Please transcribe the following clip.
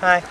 Hi.